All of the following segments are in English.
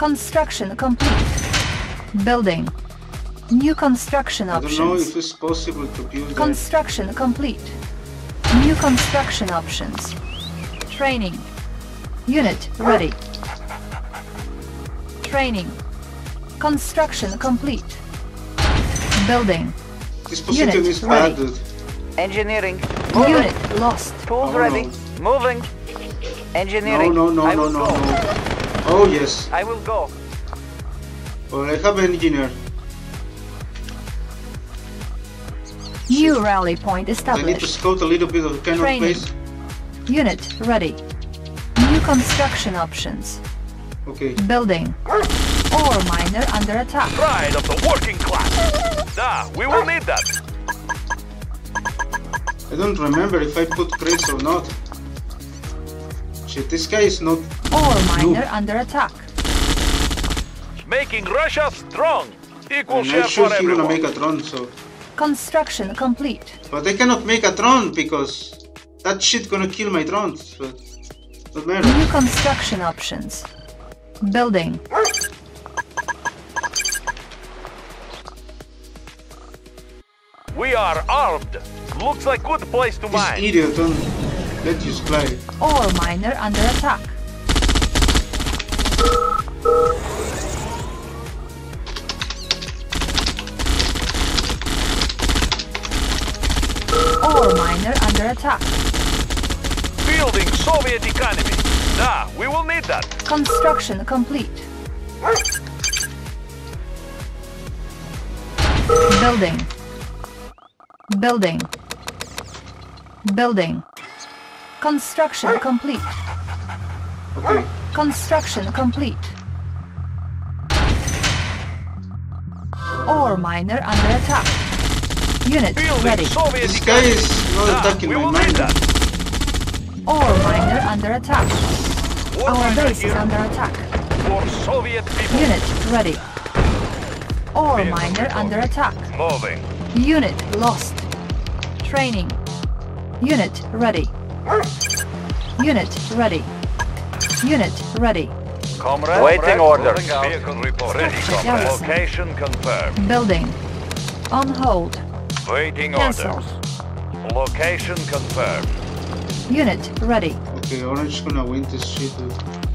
Construction complete. Building. New construction I don't know options. if it's possible to build that. Construction complete. New construction options. Training. Unit ready. Training. Construction complete. Building. This position Unit is ready. bad. Engineering. Moving. Unit lost. Tools Oh, ready. no. Moving. Engineering. no, no, I no, no, no. Oh, yes. I will go. Well, I have an engineer. New rally point established. I need to scout a little bit of kind of Training. place. Unit ready. New construction options. Okay. Building. Ore miner under attack. Pride of the working class. Nah, we will need that. I don't remember if I put crates or not. Shit, this guy is not... Ore miner Noob. under attack. Making Russia strong. Equal I'm share not sure for he's gonna make a drone, so... Construction complete. But I cannot make a drone because that shit gonna kill my drones. But don't New construction options. Building. We are armed. Looks like good place to This mine. idiot don't let you fly. Ore miner under attack. Ore miner under attack. Building Soviet economy. Da, we will need that. Construction complete. Building. Building. Building. Construction complete. Okay. Construction complete. Ore miner under attack. Unit Building ready. Soviet This guy is not Da, attacking we my will need mine. that. Ore miner under attack. War Our base is under attack. for Soviet people. Unit ready. Ore Vehicle miner report. under attack. Moving. Unit lost. Training. Unit ready. Unit ready. Unit ready. Comrade. Waiting comrade, order. Vehicle report. Ready, comrade. Location confirmed. Building. On hold. Waiting Cancel. orders. Location confirmed. Unit ready. Okay, Orange gonna win this shit, dude.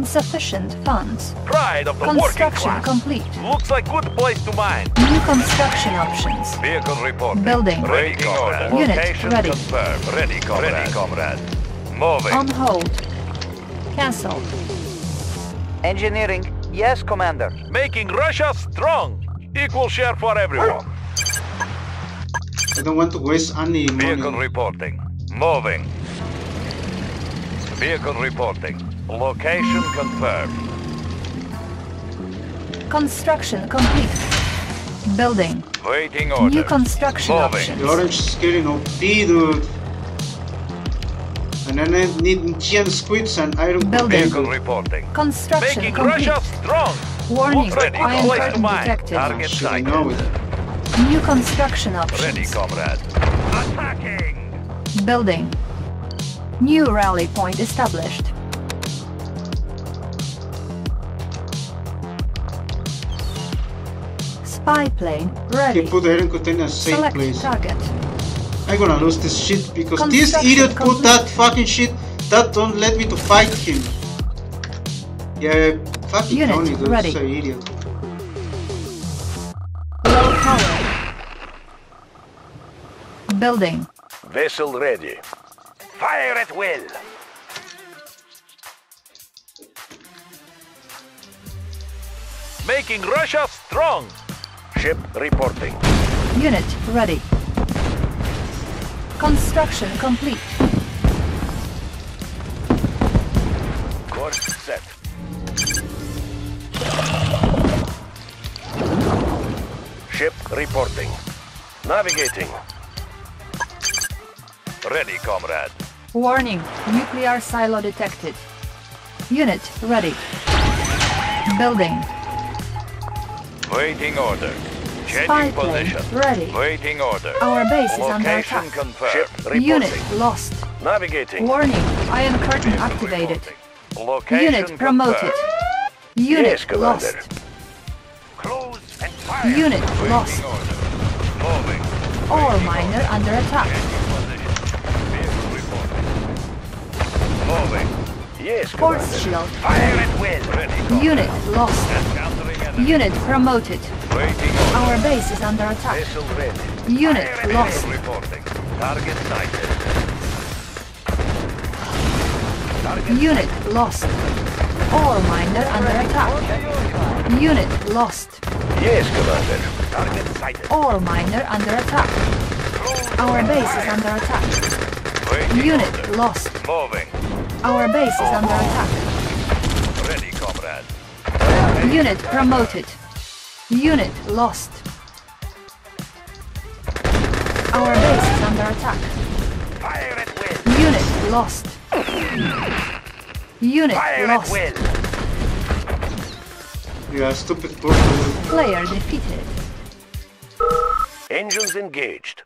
Insufficient funds. Pride of the working Construction class. complete. Looks like good place to mine. New construction options. Vehicle report. Building. Ready, comrade. Unit Location ready. confirmed. Ready, comrade. Ready, comrade. Moving. On hold. Cancel. Engineering. Yes, Commander. Making Russia strong. Equal share for everyone. I don't want to waste any Vehicle money. reporting. Moving. Vehicle reporting. Location confirmed. Construction complete. Building. Waiting order. New construction Moving. options. The Orange is getting OP, dude. And then I need giant squids and iron Building. Vehicle reporting. Construction Making complete. Russia strong. Warning. Looks ready. Iron curtain detected. Target Shit, I sighted. know it. New construction Ready, comrade. Attacking. Building. New rally point established. Spy plane Okay, ready. put the iron container safe Select place. target. I'm gonna lose this shit because this Construction idiot put that fucking shit that don't let me to fight him. Yeah, fucking Unit Tony, dude, ready. so idiot. Low power. Building. Vessel ready. Fire at will. Making Russia strong. Ship reporting. Unit ready. Construction complete. Course set. Ship reporting. Navigating. Ready, comrade. Warning. Nuclear silo detected. Unit ready. Building. Waiting order. Spy Changing plane position. ready. Waiting order. Our base is under attack. confirmed. Unit reporting. lost. Navigating. Warning. Iron curtain Vehicle activated. Location Unit promoted. confirmed. Unit Yes, lost. Close and fire. Unit lost. Moving. Ore miner under attack. Vehicle. Moving. Yes, Force shield. Fire at will. Ready. Unit lost. Unit promoted. Our base is under attack. Unit Fire lost. reporting. Target sighted. Target Unit lost. Ore miner under attack. Unit lost. Yes, Commander. Target sighted. Ore miner under attack. Our base is under attack. Waiting Unit order. lost. Moving. Our base is under attack. Ready, comrade. Unit promoted. Unit lost. Our base is under attack. Fire at will. Unit lost. Unit Fire at lost. will. Yeah, stupid portal. Player defeated. Engines engaged.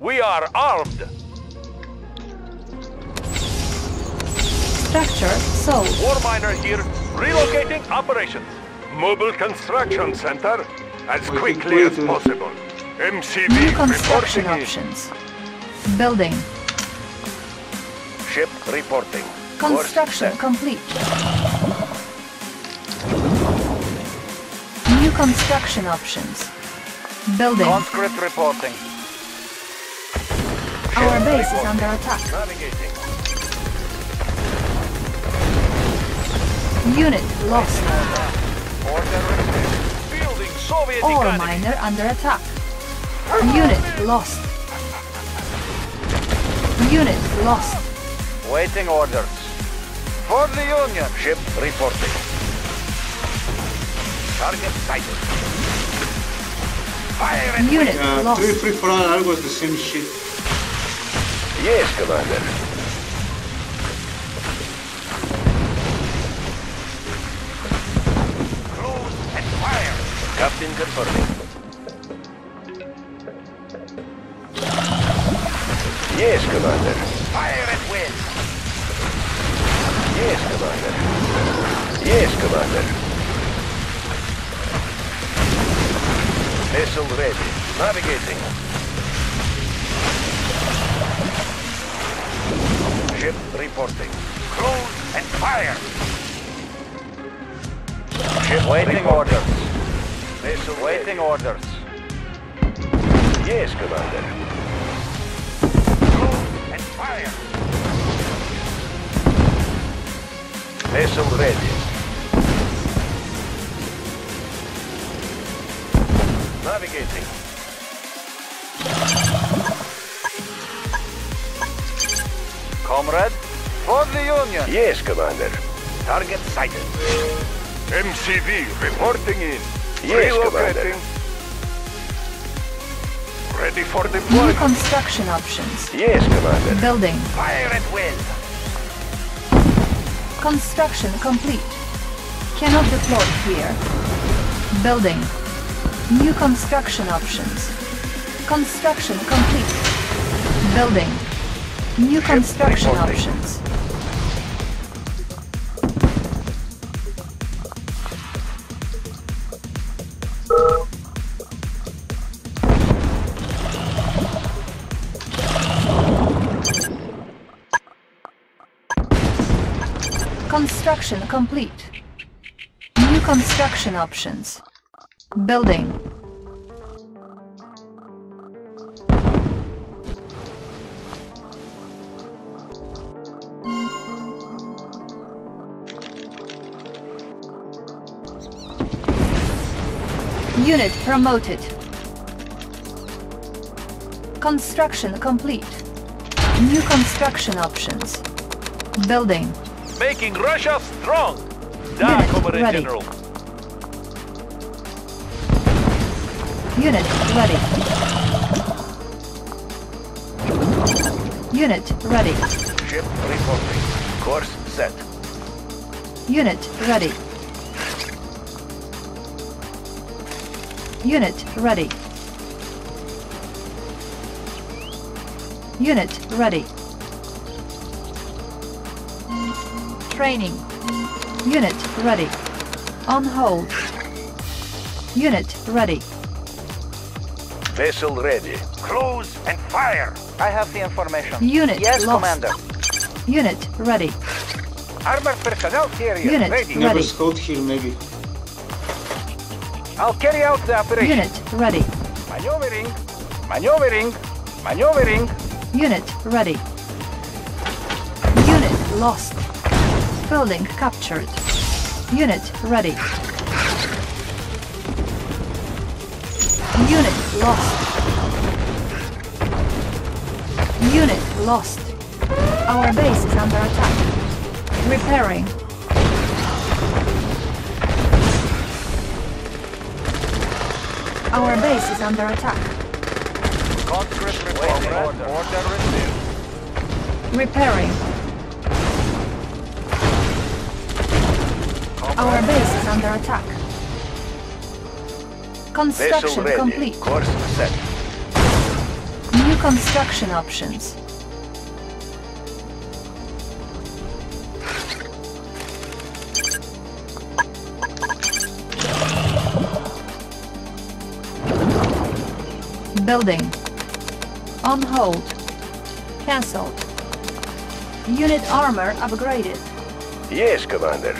We are armed. Structure sold. War miner here. Relocating operations. Mobile Construction Center as Wait, quickly as wait. possible. MCV New construction reporting options. Building. Ship reporting. Construction complete. New construction options. Building. Conscript reporting. Our base is under attack. Navigating. Unit lost. Order received. Fielding Soviet Ore miner under attack. Unit lost. Unit lost. Waiting orders. For the Union. Ship reporting. Target sighted. Fire at Unit Yeah, lost. three free for all always the same shit. Yes, Commander. Captain confirming. Yes, Commander. Fire at will. Yes, Commander. Yes, Commander. Vessel ready. Navigating. Ship reporting. Close and fire. Ship Waiting reporting. orders. Vessel Waiting ready. orders. Yes, Commander. Close and fire. Vessel ready. Navigating. Comrade. For the Union. Yes, Commander. Target sighted. MCV reporting in. Yes, Relocating. Commander. Ready for New deployment. construction options. Yes, Commander. Building. Fire at will. Construction complete. Cannot deploy here. Building. New construction options. Construction complete. Building. New construction options. Construction complete. New construction options. Building. Unit promoted. Construction complete. New construction options. Building. Making Russia strong. Unit Comrade. General. Unit ready. Unit ready. Ship reporting. Course set. Unit ready. Unit ready. Unit ready. Training. Unit ready. On hold. Unit ready. Vessel ready. Close and fire. I have the information. Unit Yes, lost. Commander. Unit ready. Armor personnel carrier Unit ready. Never Ready. scout here, maybe. I'll carry out the operation. Unit ready. Maneuvering. Maneuvering. Maneuvering. Unit ready. Unit lost. Building captured. Unit ready. Unit lost. Unit lost. Our base is under attack. Repairing. Our base is under attack. Conscript Waiting report. order. Order received. Repairing. Our base is under attack. Construction complete. Course set. New construction options. Building. On hold. Cancelled. Unit armor upgraded. Yes, Commander.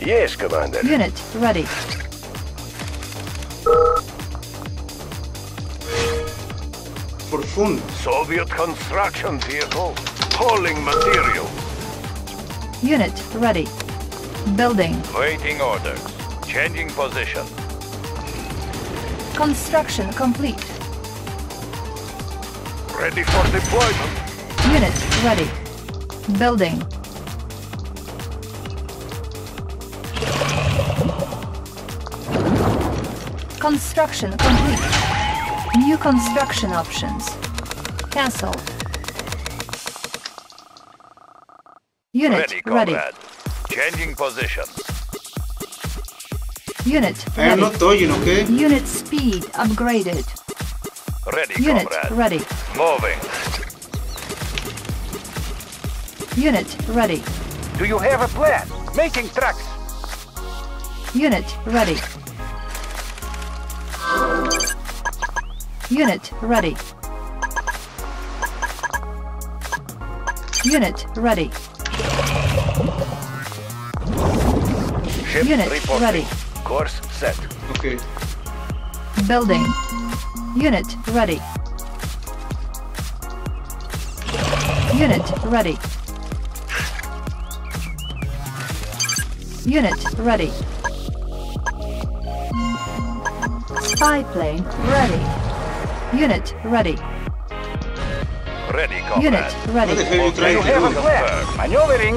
Yes, Commander. Unit ready. For fun. Soviet construction vehicle. Hauling material. Unit ready. Building. Waiting orders. Changing position. Construction complete. Ready for deployment. Unit ready. Building. Construction complete. New construction options. Cancelled. Unit Ready, ready. comrade. Changing position. Unit I am not dodging, okay? Unit speed upgraded. Ready, Unit comrade. ready. Moving. Unit ready. Do you have a plan? Making tracks. Unit ready. Unit ready. Unit ready. Ship Unit reporting. ready. Course set. Okay. Building. Unit ready. Unit ready. Unit ready. Spy plane ready. Unit ready. Ready, comrade. Unit What the ready. you Do trying you to have a plan? Maneuvering.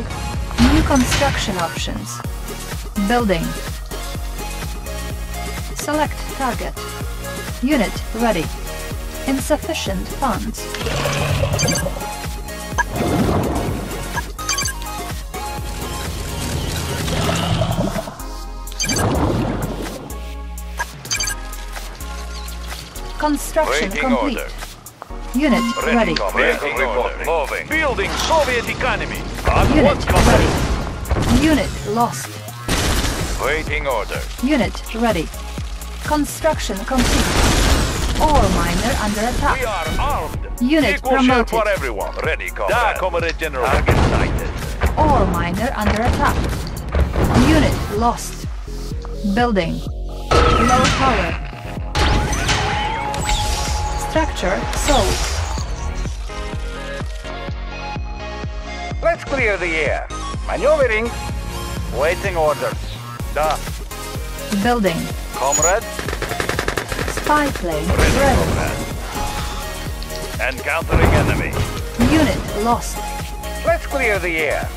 New construction options. Building. Select target. Unit ready. Insufficient funds. Construction Waiting complete. orders. Unit Ready, ready. comrade. Vehicle Reporting. reporting. Moving. Building Soviet economy. At Unit ready. Unit lost. Waiting orders. Unit ready. Construction complete. Ore miner under attack. We are armed. Unit Equal promoted. for everyone. Ready, comrade. Da, comrade general. Target sighted. Ore miner under attack. Unit lost. Building. Low power. Structure sold. Let's clear the air. Maneuvering. Waiting orders. Da. Building. Comrade. Spy plane Ready, ready. Encountering enemy. Unit lost. Let's clear the air.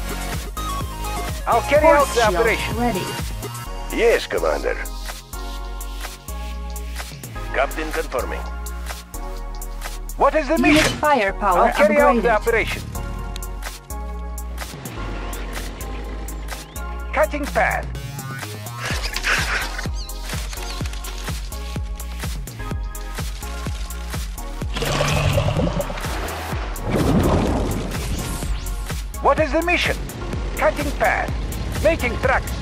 I'll carry out Force the shield operation. ready. Yes, Commander. Captain confirming. What is the mission? Firepower I'll carry upgraded. out the operation. Cutting path. What is the mission? Cutting path. Making tracks.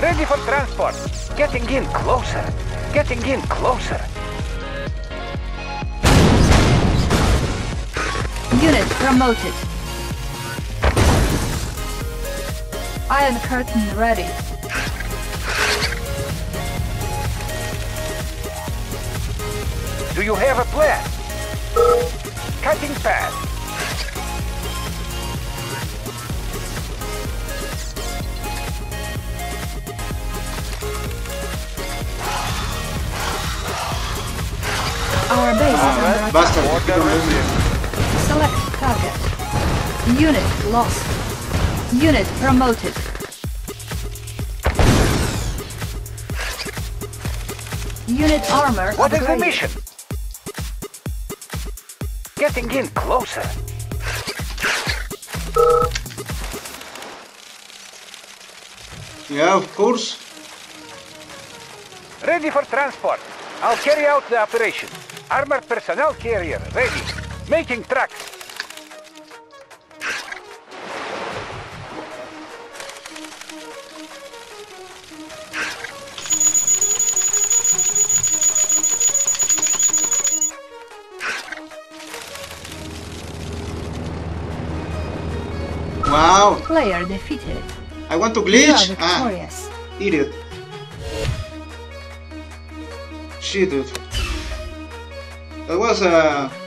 Ready for transport. Getting in closer. Getting in closer. Unit promoted. Iron curtain ready. Do you have a plan? Cutting path. Our base is under attack. Bastard. Select target. Unit lost. Unit promoted. Unit armor What is the upgraded. mission? Getting in closer. Yeah, of course. Ready for transport. I'll carry out the operation. Armored personnel carrier ready. Making tracks. Wow. Player defeated. I want to You are glitch. Ah, victorious. idiot. Shit, dude. That was a